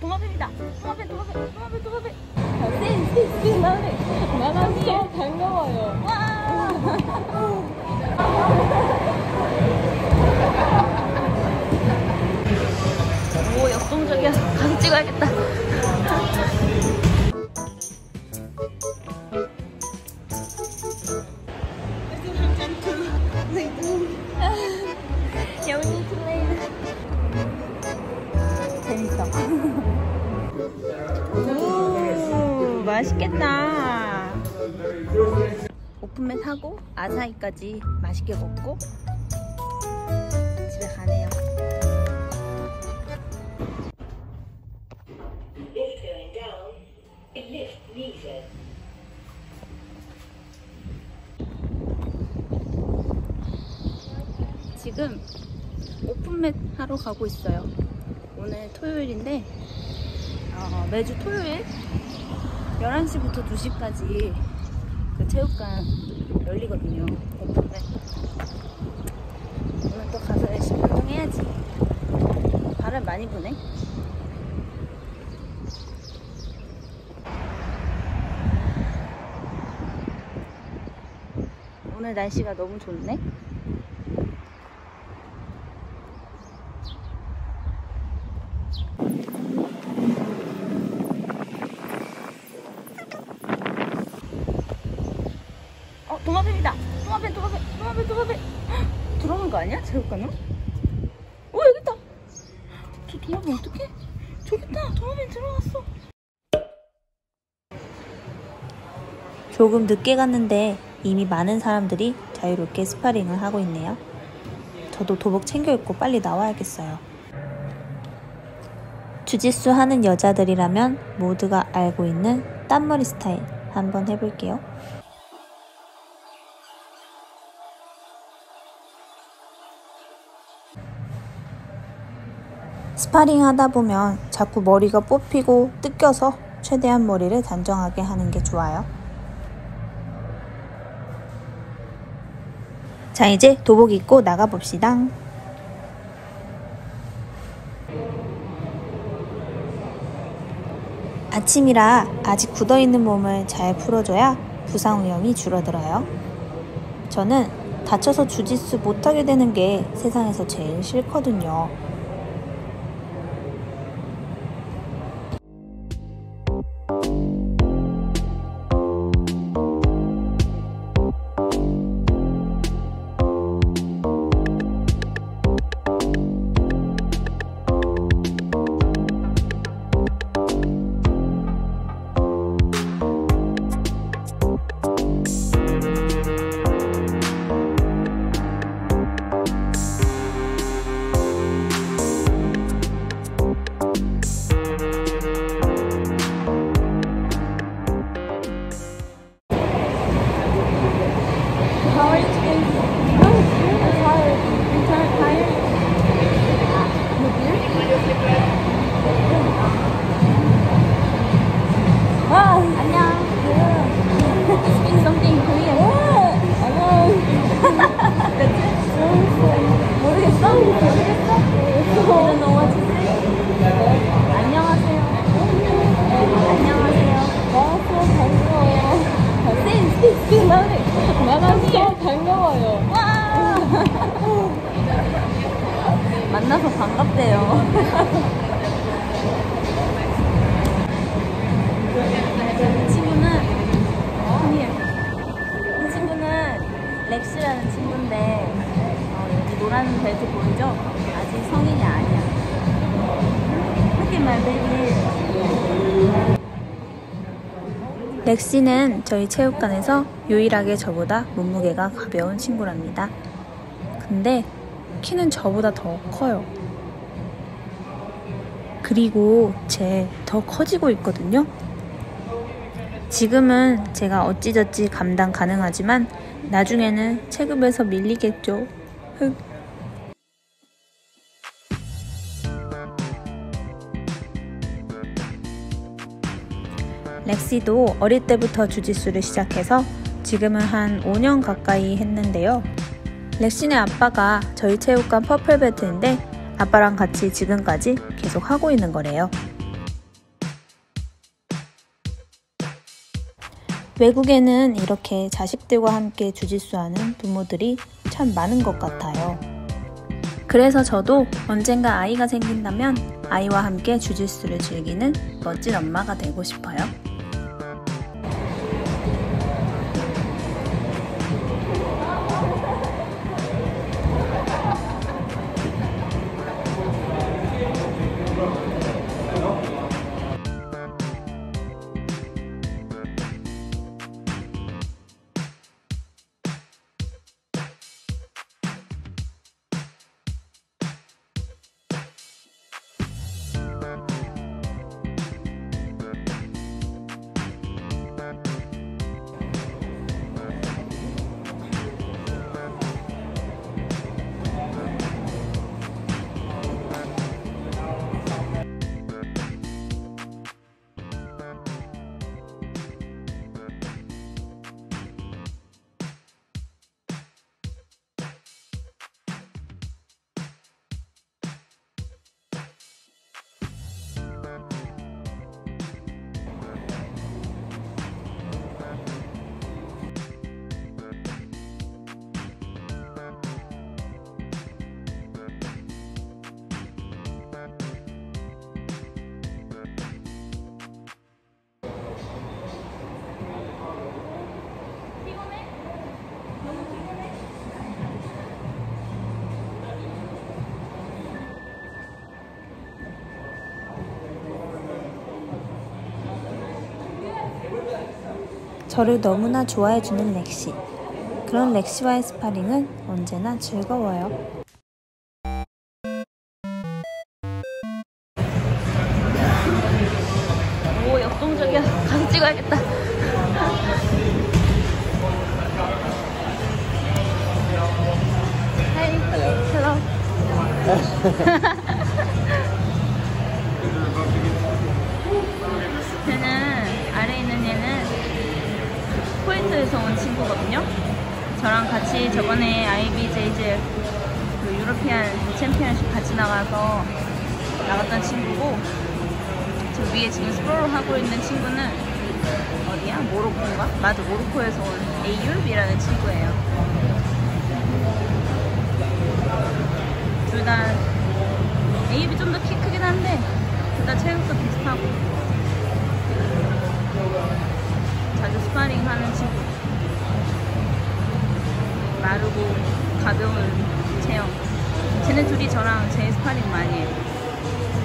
도마뱀이다. 도마뱀, 도마뱀, 도마뱀, 도마뱀. 쎄, 쎄, 쎄, 나네. 나갔어 반가워요 와. 오, 역동적이야. 가서 찍어야겠다. 오, 맛있겠다. 오픈맨 하고 아사히까지 맛있게 먹고 집에 가네요. 지금 오픈맨 하러 가고 있어요. 오늘 토요일인데 어, 매주 토요일 11시부터 2시까지 그 체육관 열리거든요. 오픈맨. 오늘 또 가서 열심히 운동해야지. 바람 많이 부네. 오늘 날씨가 너무 좋네. 도마뱀이다. 도마뱀, 도마뱀, 도마뱀, 도마뱀. 헉, 들어오는 거 아니야? 체육관은? 어, 여기 있다. 저 도마뱀 어떡해? 저기 있다. 도마뱀 들어갔어. 조금 늦게 갔는데 이미 많은 사람들이 자유롭게 스파링을 하고 있네요. 저도 도복 챙겨 입고 빨리 나와야겠어요. 주짓수 하는 여자들이라면 모두가 알고 있는 땋은 머리 스타일 한번 해볼게요. 스파링 하다 보면 자꾸 머리가 뽑히고 뜯겨서 최대한 머리를 단정하게 하는 게 좋아요. 자, 이제 도복 입고 나가봅시다. 아침이라 아직 굳어있는 몸을 잘 풀어줘야 부상 위험이 줄어들어요. 저는 다쳐서 주짓수 못하게 되는 게 세상에서 제일 싫거든요. 만나서 반갑대요. 이 친구는 아니에요. 이 친구는 렉스라는 친구인데 어, 여기 노란 벨트 보이죠? 성인이 아니야. My baby. 렉시는 저희 체육관에서 유일하게 저보다 몸무게가 가벼운 친구랍니다. 근데 키는 저보다 더 커요. 그리고 제 더 커지고 있거든요. 지금은 제가 어찌저찌 감당 가능하지만 나중에는 체급에서 밀리겠죠. 흑. 렉시도 어릴 때부터 주짓수를 시작해서 지금은 한 5년 가까이 했는데요. 렉시네 아빠가 저희 체육관 퍼플벨트인데 아빠랑 같이 지금까지 계속 하고 있는 거래요. 외국에는 이렇게 자식들과 함께 주짓수하는 부모들이 참 많은 것 같아요. 그래서 저도 언젠가 아이가 생긴다면 아이와 함께 주짓수를 즐기는 멋진 엄마가 되고 싶어요. 저를 너무나 좋아해주는 렉시. 그런 렉시와의 스파링은 언제나 즐거워요. 오 역동적이야. 가서 찍어야겠다. Hi. Hello. 포인트에서 온 친구거든요. 저랑 같이 저번에 IBJJF European Championship 같이 나가서 나갔던 친구고 저 위에 지금 sprawl 하고 있는 친구는 어디야? 모로코인가? 맞아 모로코에서 온 에이윕이라는 친구예요. 둘 다 에이윕이 좀더 키 크긴 한데 둘 다 체격도 비슷하고 자주 스파링 하는 친구. 마르고 가벼운 체형. 쟤네 둘이 저랑 제일 스파링 많이 해요.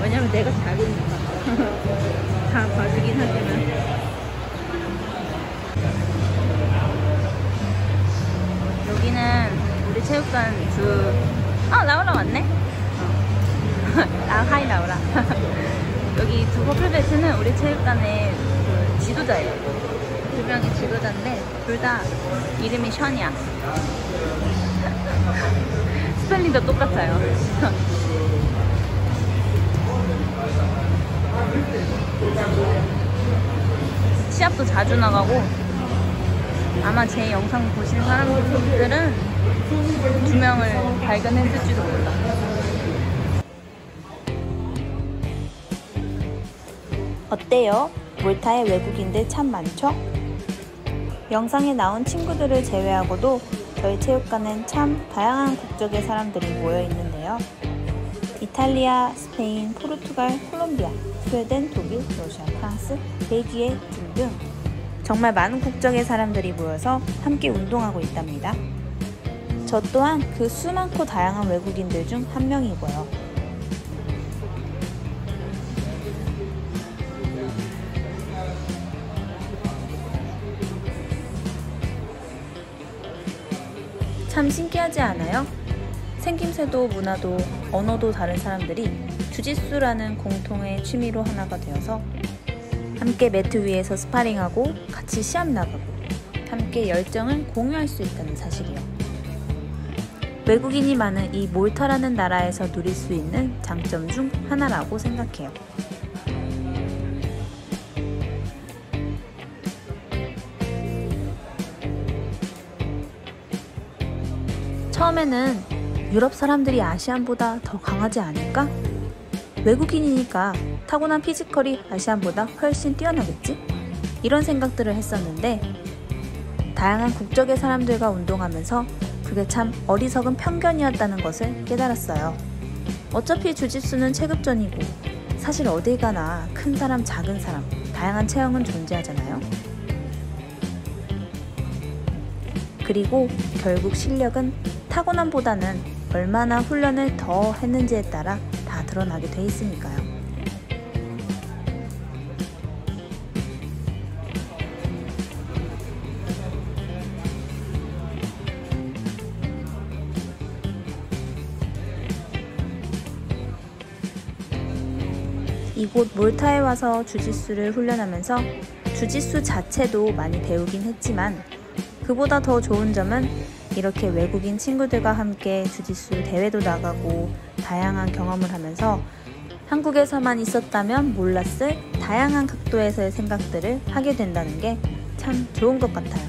왜냐면 내가 작으니까. 다 봐주긴 하지만. 여기는 우리 체육관 주, 아, 라우라 왔네? 어. 아, Hi, 라우라. 여기 두 purple belt는 우리 체육관의 그 지도자예요. 두 명이 지도자인데, 둘 다 이름이 션이야. 스펠링도 똑같아요. 시합도 자주 나가고 아마 제 영상 보신 사람들은 두 명을 발견했을지도 몰라. 어때요? 몰타에 외국인들 참 많죠? 영상에 나온 친구들을 제외하고도 저희 체육관엔 참 다양한 국적의 사람들이 모여 있는데요. 이탈리아, 스페인, 포르투갈, 콜롬비아, 스웨덴, 독일, 러시아, 프랑스, 벨기에 등등 정말 많은 국적의 사람들이 모여서 함께 운동하고 있답니다. 저 또한 그 수많고 다양한 외국인들 중 한 명이고요. 참 신기하지 않아요? 생김새도 문화도 언어도 다른 사람들이 주짓수라는 공통의 취미로 하나가 되어서 함께 매트 위에서 스파링하고 같이 시합 나가고 함께 열정을 공유할 수 있다는 사실이요. 외국인이 많은 이 몰타라는 나라에서 누릴 수 있는 장점 중 하나라고 생각해요. 처음에는 유럽 사람들이 아시안보다 더 강하지 않을까? 외국인이니까 타고난 피지컬이 아시안보다 훨씬 뛰어나겠지? 이런 생각들을 했었는데 다양한 국적의 사람들과 운동하면서 그게 참 어리석은 편견이었다는 것을 깨달았어요. 어차피 주짓수는 체급전이고 사실 어딜 가나 큰 사람, 작은 사람, 다양한 체형은 존재하잖아요. 그리고 결국 실력은 타고남보다는 얼마나 훈련을 더 했는지에 따라 다 드러나게 돼 있으니까요. 이곳 몰타에 와서 주짓수를 훈련하면서 주짓수 자체도 많이 배우긴 했지만 그보다 더 좋은 점은 이렇게 외국인 친구들과 함께 주짓수 대회도 나가고 다양한 경험을 하면서 한국에서만 있었다면 몰랐을 다양한 각도에서의 생각들을 하게 된다는 게 참 좋은 것 같아요.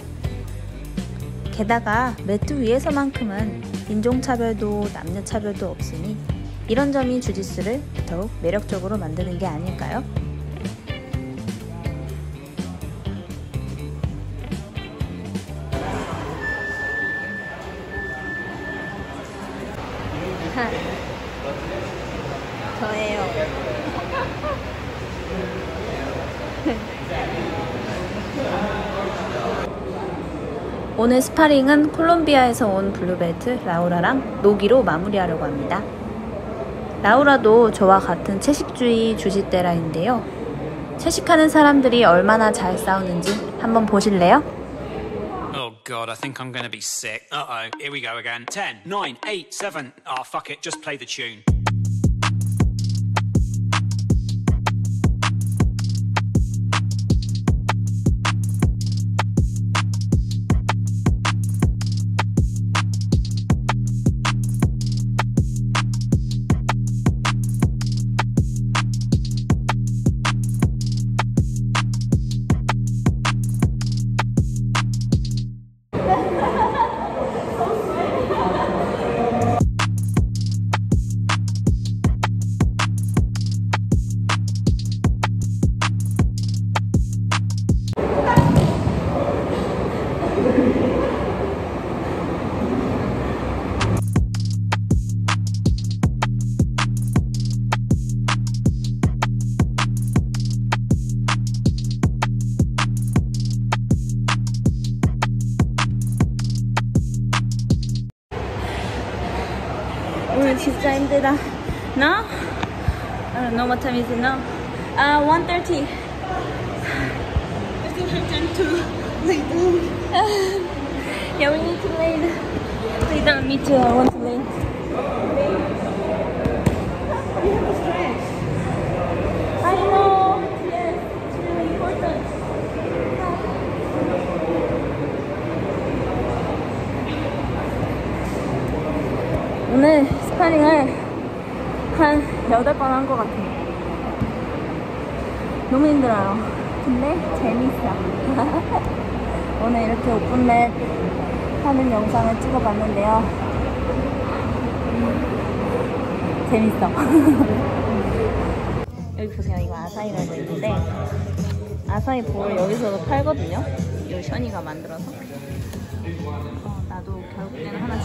게다가 매트 위에서만큼은 인종차별도 남녀차별도 없으니 이런 점이 주짓수를 더욱 매력적으로 만드는 게 아닐까요? 오늘 스파링은 콜롬비아에서 온 blue belt 라우라랑 no-gi로 마무리하려고 합니다. 라우라도 저와 같은 채식주의 주짓대라인데요. 채식하는 사람들이 얼마나 잘 싸우는지 한번 보실래요? Oh god, I think I'm gonna be sick. Uh oh, here we go again. 10, 9, 8, 7. Oh, fuck it, just play the tune. much time I? Now? I don't know what time is it now. Uh, 1.30. I think it's time to lay down. yeah, we need to lay down. Lay down, me too, I want to lay. I know. Yes, it's really important. 스파링을 한 8번 한 것 같아요. 너무 힘들어요. 근데 재밌어. 오늘 이렇게 open mat 하는 영상을 찍어봤는데요. 음, 재밌어. 여기 보세요. 이거 아사이라고 있는데 아사이 bowl 여기서도 팔거든요. 이 션이가 만들어서. 어, 나도 결국에는 하나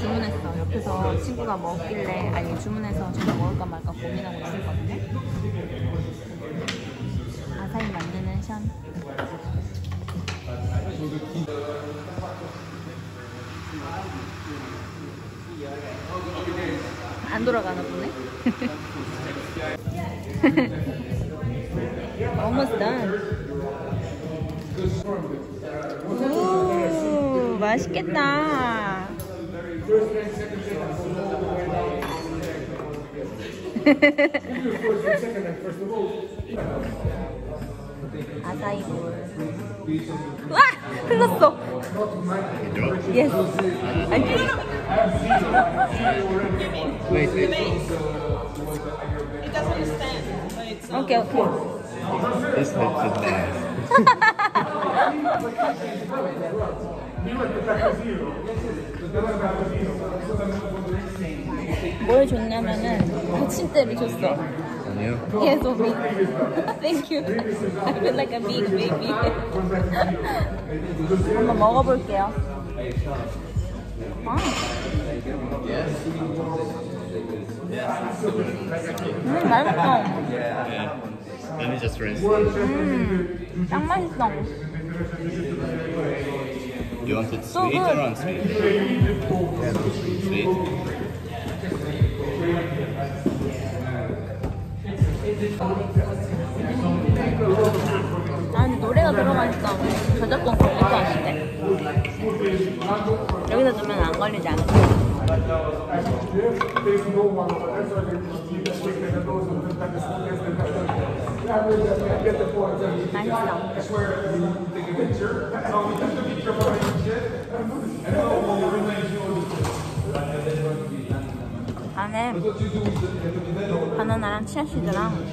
옆에서 친구가 먹길래 아니 주문해서 제가 먹을까 말까 고민하고 있었거든요. 아사히 만드는 션. 안 돌아가나 보네. Almost done. 오, 맛있겠다. 아사이 볼. 와! 흘렀어. 예스. 아니, 오케이, 오케이. 뭘 줬냐면은 받침대를 줬어. And you? Yes, for me. Thank you. I feel like a big baby. 한번 먹어볼게요. 아, 음, 맛있어. Yeah. Let me just rinse. 음, 딱 맛있어. You want it So sweet good. or unsweet? Sweet. 아, 근데 노래가 들어가니까 저작권 걸릴 것 같은데. 여기다 두면 안 걸리지 않을까? 맛있어. 안에 바나나랑 치아씨드랑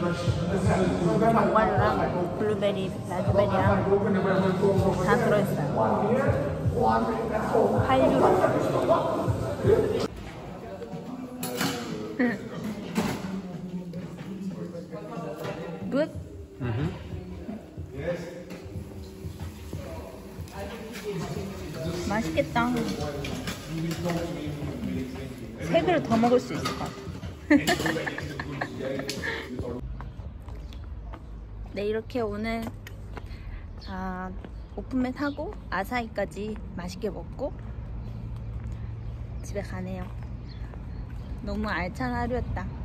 견과류랑 블루베리, 라즈베리랑 다 들어있어요. 8유로. 먹을 수 있을 것 같아. 네, 이렇게 오늘 아, 오픈맨 하고 아사히까지 맛있게 먹고 집에 가네요. 너무 알찬 하루였다.